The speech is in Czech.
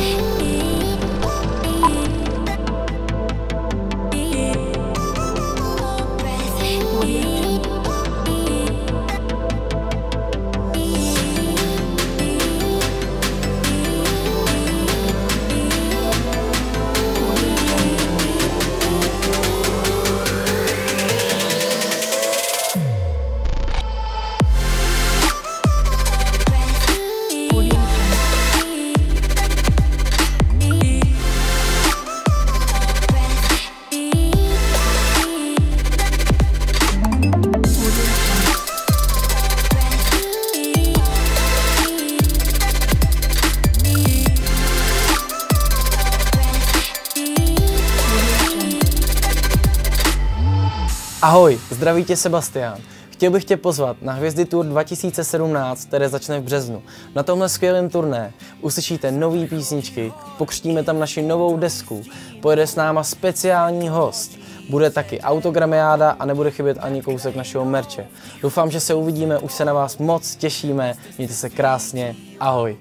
We. Ahoj, zdraví tě Sebastian. Chtěl bych tě pozvat na Hvězdy Tour 2017, které začne v březnu. Na tomhle skvělém turné uslyšíte nové písničky, pokřtíme tam naši novou desku, pojede s náma speciální host, bude taky autogramiáda a nebude chybět ani kousek našeho merče. Doufám, že se uvidíme, už se na vás moc těšíme, mějte se krásně, ahoj.